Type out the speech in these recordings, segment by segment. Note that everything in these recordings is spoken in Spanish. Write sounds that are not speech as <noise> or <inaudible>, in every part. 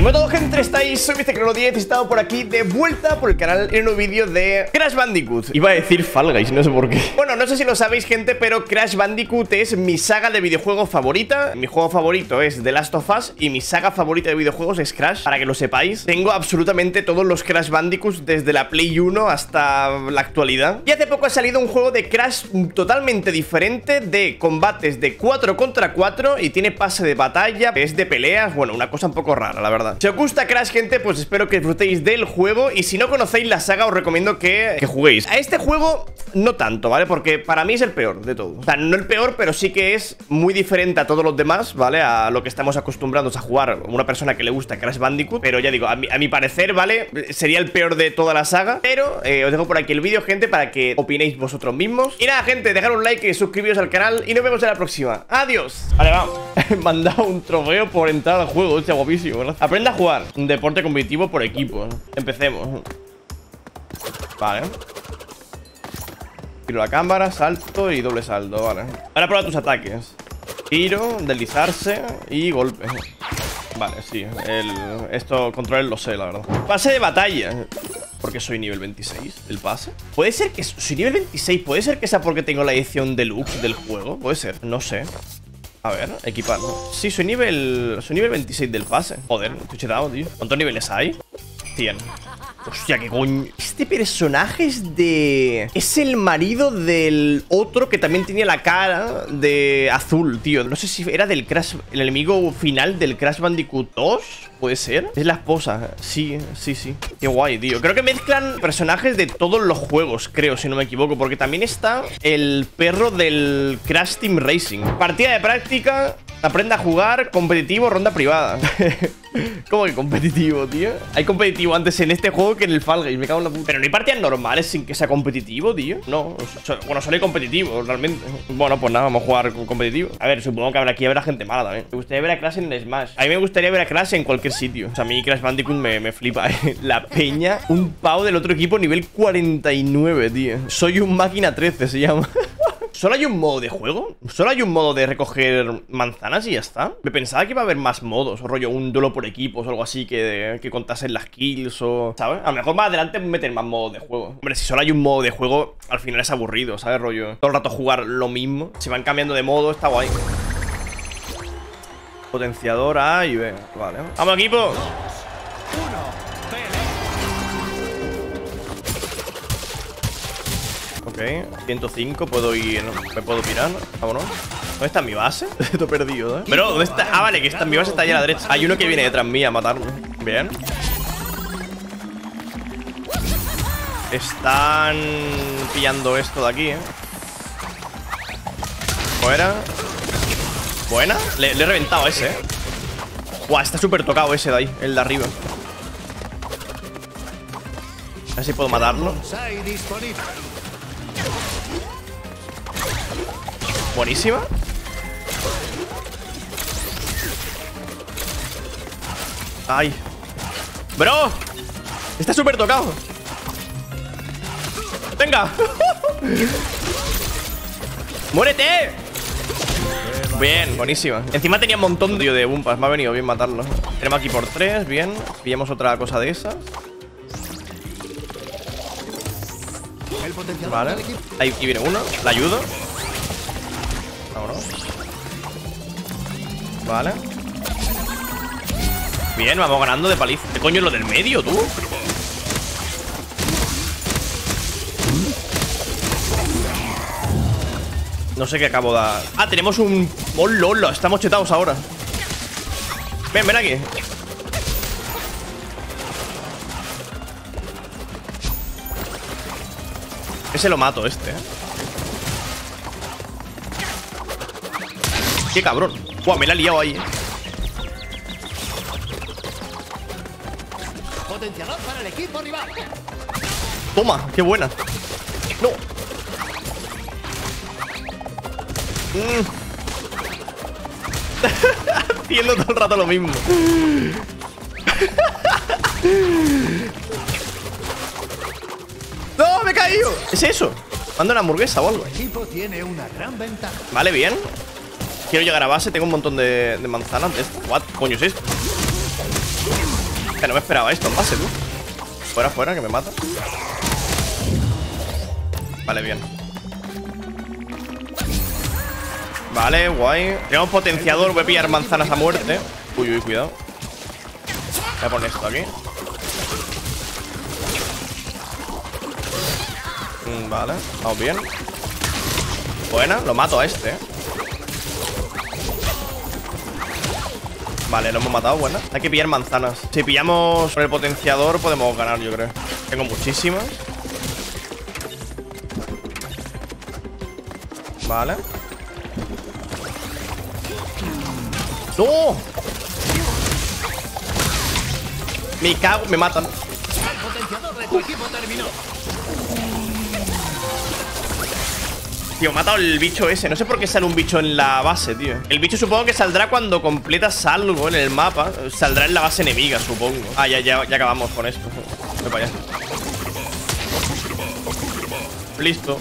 A todo gente, estáis, soy Mr. Crono 10 y he estado por aquí de vuelta por el canal en un vídeo de Crash Bandicoot. Iba a decir Fall Guys, no sé por qué. Bueno, no sé si lo sabéis gente, pero Crash Bandicoot es mi saga de videojuegos favorita. Mi juego favorito es The Last of Us y mi saga favorita de videojuegos es Crash. Para que lo sepáis, tengo absolutamente todos los Crash Bandicoots desde la Play 1 hasta la actualidad. Y hace poco ha salido un juego de Crash totalmente diferente de combates de 4 contra 4 Y tiene pase de batalla, es de peleas, bueno, una cosa un poco rara la verdad si os gusta Crash, gente, pues espero que disfrutéis del juego Y si no conocéis la saga, os recomiendo que, que juguéis A este juego, no tanto, ¿vale? Porque para mí es el peor de todo O sea, no el peor, pero sí que es muy diferente a todos los demás, ¿vale? A lo que estamos acostumbrados a jugar una persona que le gusta Crash Bandicoot Pero ya digo, a mi, parecer, ¿vale? Sería el peor de toda la saga Pero eh, os dejo por aquí el vídeo, gente, para que opinéis vosotros mismos Y nada, gente, dejar un like y suscribiros al canal Y nos vemos en la próxima ¡Adiós! Vale, vamos <laughs> He mandado un trofeo por entrar al juego, hostia, guapísimo, ¿verdad? Aprende a jugar un deporte competitivo por equipo. Empecemos. Vale. Tiro la cámara, salto y doble salto, vale. Ahora prueba tus ataques. Tiro, deslizarse y golpe. Vale, sí. El, esto, controles lo sé, la verdad. Pase de batalla. Porque soy nivel 26 el pase. Puede ser que soy nivel 26. Puede ser que sea porque tengo la edición deluxe del juego. Puede ser, no sé. A ver, equipar. Sí, soy nivel. Soy nivel 26 del pase. Joder, estoy chetado, tío. ¿Cuántos niveles hay? 100. Hostia, qué coño. Este personaje es de. Es el marido del otro que también tenía la cara de azul, tío. No sé si era del Crash. El enemigo final del Crash Bandicoot 2. ¿Puede ser? Es la esposa. Sí, sí, sí. Qué guay, tío. Creo que mezclan personajes de todos los juegos, creo, si no me equivoco. Porque también está el perro del Crash Team Racing. Partida de práctica. Aprenda a jugar competitivo, ronda privada. <laughs> ¿Cómo que competitivo, tío? Hay competitivo antes en este juego que en el Fall Guys, me cago en la puta. Pero no hay partidas normales sin que sea competitivo, tío. No, bueno, solo hay competitivo, realmente. Bueno, pues nada, vamos a jugar competitivo. A ver, supongo que habrá aquí habrá gente mala también. Me gustaría ver a Crash en Smash. A mí me gustaría ver a Crash en cualquier sitio. O sea, a mí Crash Bandicoot me, me flipa, ¿eh? <laughs> La peña, un pavo del otro equipo nivel 49, tío. Soy un máquina 13, se llama. <laughs> ¿Solo hay un modo de juego? ¿Solo hay un modo de recoger manzanas y ya está? Me pensaba que iba a haber más modos, rollo un duelo por equipos o algo así que, que contasen las kills o... ¿Sabes? A lo mejor más adelante meten más modos de juego. Hombre, si solo hay un modo de juego, al final es aburrido, ¿sabes? Rollo, todo el rato jugar lo mismo. Si van cambiando de modo, está guay. Potenciador A y B. Vale. ¡Vamos, equipo! 105, puedo ir. Me puedo pirar. Vámonos. ¿Dónde está mi base? <laughs> Estoy perdido, ¿eh? Pero, ¿dónde está? Ah, vale, que está, mi base está allá a la derecha. Hay uno que viene detrás mía a matarme. Bien. Están pillando esto de aquí, ¿eh? Fuera. Buena. Le, he reventado a ese, ¿eh? Buah, está súper tocado ese de ahí, el de arriba. A ver si puedo matarlo. Buenísima. Ay. Bro. Está súper tocado. Venga. <laughs> ¡Muérete! Bien, buenísima. Encima tenía un montón de, de bumpas. Me ha venido bien matarlo. Tenemos aquí por tres, bien. Pillamos otra cosa de esas. Vale. Ahí viene uno. La ayudo. Vale. Bien, vamos ganando de paliza. ¿Qué coño es lo del medio, tú? No sé qué acabo de... Ah, tenemos un... ¡Oh, lolo! Estamos chetados ahora Ven, ven aquí Ese lo mato, este, ¿eh? Qué cabrón Buah, me la he liado ahí, ¿eh? Potenciador para el equipo rival Toma, qué buena No mm. <laughs> Haciendo todo el rato lo mismo <laughs> ¡No! ¡Me he caído! ¿Es eso? Manda una hamburguesa o algo. Vale, bien. Quiero llegar a base. Tengo un montón de, manzanas de esto. ¿What? coño es esto? Que no me esperaba esto en base, tú. Fuera, fuera, que me mata. Vale, bien. Vale, guay. Tenemos potenciador, voy a pillar manzanas a muerte. Uy, uy, cuidado. Voy a poner esto aquí. Mm, vale, vamos bien. Buena, lo mato a este, Vale, lo hemos matado, buena Hay que pillar manzanas. Si pillamos con el potenciador podemos ganar, yo creo. Tengo muchísimas. Vale. ¡No! Me cago, me matan Tío, he matado el bicho ese. No sé por qué sale un bicho en la base, tío. El bicho supongo que saldrá cuando completas algo en el mapa. Saldrá en la base enemiga, supongo. Ah, ya, ya, ya acabamos con esto. Voy para allá. Listo.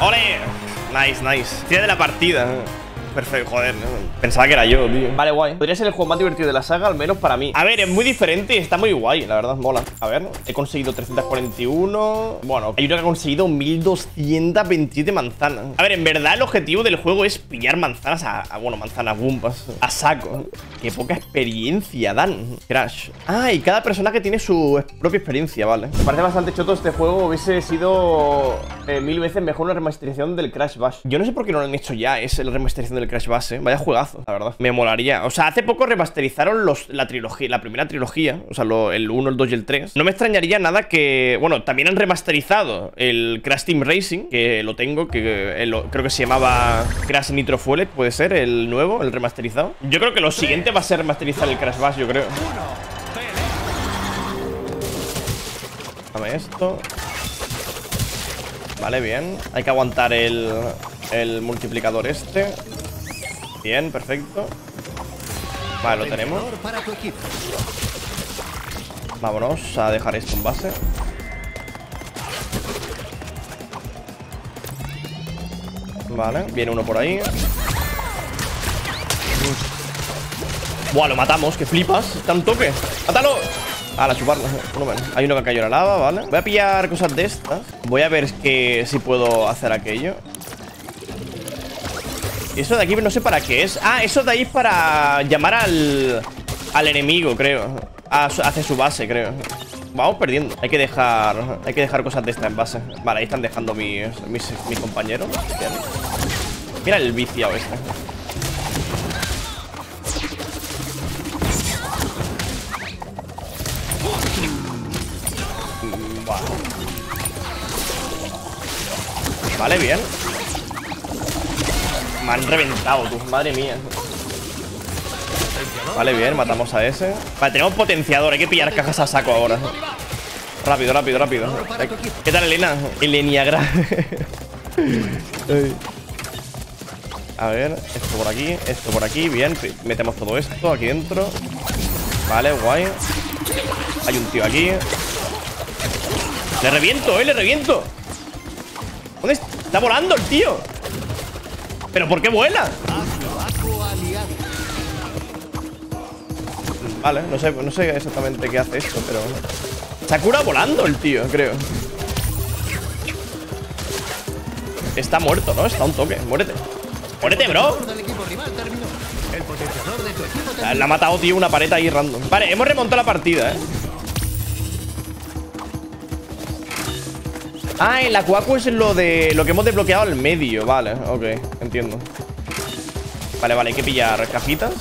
¡Ole! Nice, nice. Tira de la partida Perfecto, joder, pensaba que era yo, tío. Vale, guay. Podría ser el juego más divertido de la saga, al menos para mí. A ver, es muy diferente y está muy guay, la verdad, mola. A ver, he conseguido 341 Bueno, hay uno que ha conseguido 1227 manzanas. A ver, en verdad el objetivo del juego es pillar manzanas a, bueno, manzanas bumpas A saco. Qué poca experiencia dan. Crash. Ah, y cada personaje tiene su propia experiencia, vale. Me parece bastante choto este juego Hubiese sido eh, mil veces mejor una remasterización del Crash Bash. Yo no sé por qué no lo han hecho ya, es la remasterización del Crash Base. Vaya juegazo, la verdad. Me molaría. O sea, hace poco remasterizaron los, la trilogía, la primera trilogía. O sea, el 1, el 2 y el 3. No me extrañaría nada que. Bueno, también han remasterizado el Crash Team Racing, que lo tengo, que creo que se llamaba Crash Nitro Fuel, puede ser, el nuevo, el remasterizado. Yo creo que lo siguiente va a ser remasterizar el Crash Bash, yo creo. Dame esto. Vale, bien. Hay que aguantar el, el multiplicador este. Bien, perfecto. Vale, lo tenemos. Vámonos a dejar esto en base. Vale, viene uno por ahí. Buah, lo matamos, que flipas. Está un toque. ¡Mátalo! A la chuparlo. Hay uno que cayó en la lava, ¿vale? Voy a pillar cosas de estas. Voy a ver que, si puedo hacer aquello. Eso de aquí no sé para qué es. Ah, eso de ahí es para llamar al, al enemigo, creo. Hacia su base, creo. Vamos perdiendo. Hay que dejar hay que dejar cosas de esta en base. Vale, ahí están dejando mis, mis, compañeros. Mira el viciado este. Vale, bien me han reventado, tú, madre mía. Vale, bien, matamos a ese. Vale, tenemos potenciador, hay que pillar cajas a saco ahora. Rápido, rápido, rápido. ¿Qué tal, Elena? Eleniagra. A ver, esto por aquí, esto por aquí Bien, metemos todo esto aquí dentro. Vale, guay. Hay un tío aquí. Le reviento, eh, le reviento. ¿Dónde está? Está volando el tío ¿Pero por qué vuela? Vale, no sé, no sé exactamente qué hace esto, pero... Sakura volando el tío, creo Está muerto, ¿no? Está un toque, muérete ¡Muérete, bro! La ha matado, tío, una pared ahí random Vale, hemos remontado la partida, ¿eh? Ah, el Aquaco es lo de lo que hemos desbloqueado al medio. Vale, ok, entiendo. Vale, vale, hay que pillar cajitas.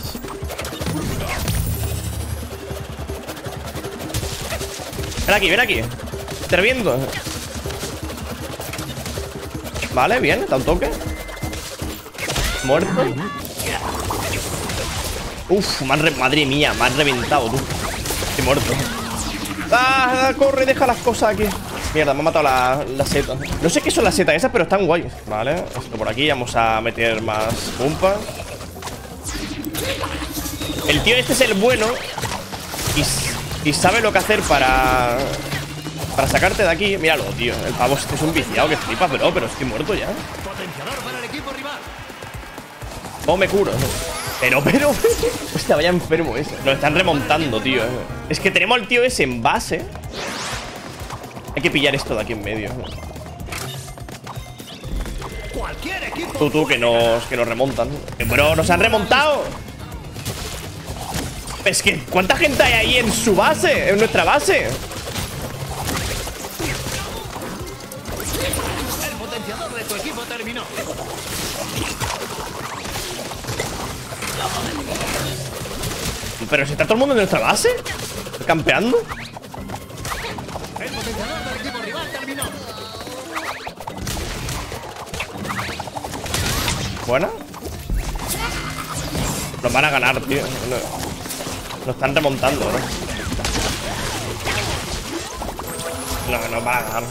Ven aquí, ven aquí. Te reviento. Vale, bien, da un toque. Muerto. Uf, madre mía, me han reventado, tú. Estoy muerto. Ah, corre, deja las cosas aquí Mierda, me ha matado la, la seta No sé qué son las setas esas, pero están guays Vale, esto por aquí Vamos a meter más pumpas El tío este es el bueno y, sabe lo que hacer para Para sacarte de aquí Míralo, tío El pavo este es un viciado que flipa Pero, pero estoy muerto ya ¿Cómo me curo? Pero, pero... <laughs> Hostia, vaya enfermo ese. Nos están remontando, tío. eh. Es que tenemos al tío ese en base. Hay que pillar esto de aquí en medio. Cualquier equipo. Tú, tú, que nos, que nos remontan. Eh, Bro, nos han remontado. Es que, ¿cuánta gente hay ahí en su base? En nuestra base. El potenciador de tu equipo terminó. Pero si está todo el mundo en nuestra base. Campeando. Buena. Nos van a ganar, tío. No- Nos están remontando, ¿no? No, nos van a ganar.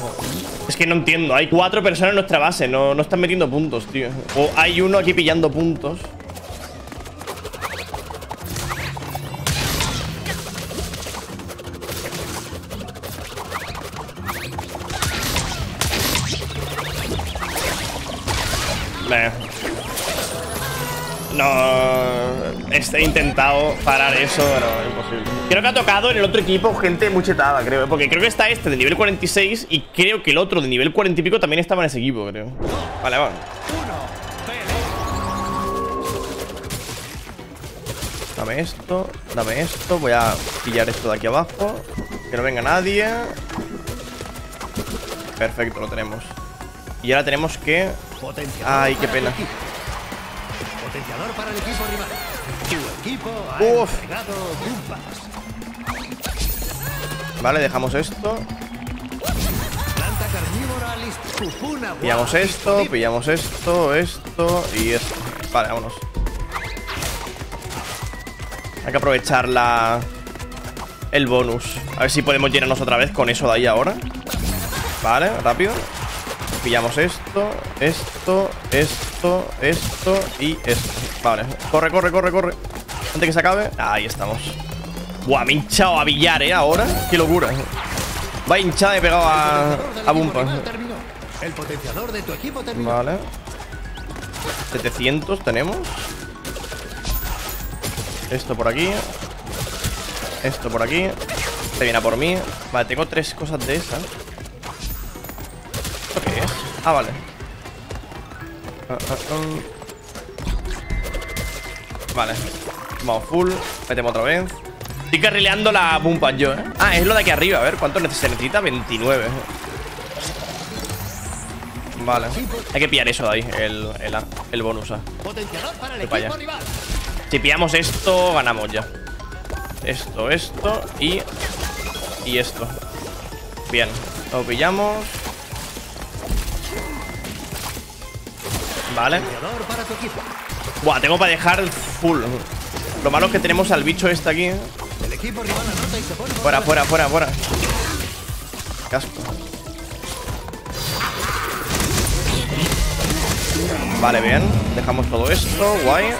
Es que no entiendo. Hay cuatro personas en nuestra base. No, no están metiendo puntos, tío. O hay uno aquí pillando puntos. No, este he intentado parar eso, pero imposible. Creo que ha tocado en el otro equipo gente muy chetada, creo. Porque creo que está este de nivel 46 y creo que el otro de nivel 40 y pico también estaba en ese equipo, creo. Vale, va. Dame esto, dame esto. Voy a pillar esto de aquí abajo. Que no venga nadie. Perfecto, lo tenemos. Y ahora tenemos que... Ay, qué pena. Potenciador para el equipo rival. Tu equipo ha Uf. entregado Dumpas. Vale, dejamos esto. Planta carnívora lista. Pupuna Pillamos esto, pillamos esto, esto y esto. Vale, vámonos. Hay que aprovechar la... El bonus. A ver si podemos llenarnos otra vez con eso de ahí ahora. Vale, rápido. Pillamos esto, esto, esto, esto y esto. Vale, corre, corre, corre, corre. Antes que se acabe. Ahí estamos. Buah, me he hinchado a billar, ¿eh? Ahora. Qué locura. Va hinchada y pegado a, a Bumpa. El potenciador de tu equipo terminó. Vale. 700 tenemos. Esto por aquí. Esto por aquí. Este viene a por mí. Vale, tengo tres cosas de esas. Ah, vale. Ah, ah, ah. Vale. Vamos full. Metemos otra vez. Estoy carrileando la bumpa yo, ¿eh? Ah, es lo de aquí arriba. A ver, ¿cuánto se necesita? 29. Vale. Hay que pillar eso de ahí, el, el, el bonus. Potenciador para el allá. rival. Si pillamos esto, ganamos ya. Esto, esto y... Y esto. Bien. Lo pillamos. Vale. Buah, tengo para dejar full. Lo malo es que tenemos al bicho este aquí. Fuera, fuera, fuera, fuera. Casco. Vale, bien. Dejamos todo esto. Guay.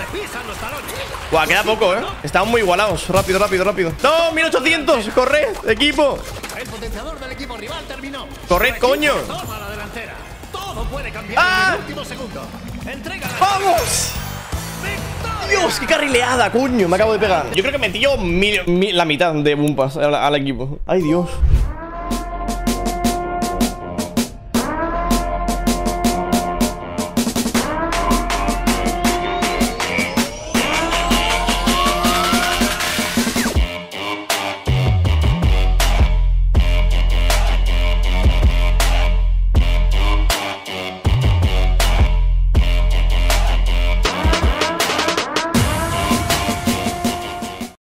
Buah, queda poco, ¿eh? Estamos muy igualados. Rápido, rápido, rápido. ¡No! ¡1800! ¡Corred, equipo! El potenciador del equipo rival terminó. ¡Corred, coño! Toma la delantera. Todo puede cambiar ¡Ah! en el último segundo. ¡Vamos! ¡Dios, qué carrileada, coño! Me acabo de pegar. Yo creo que metí yo mil- mil- la mitad de bumpas al, al equipo. ¡Ay, Dios!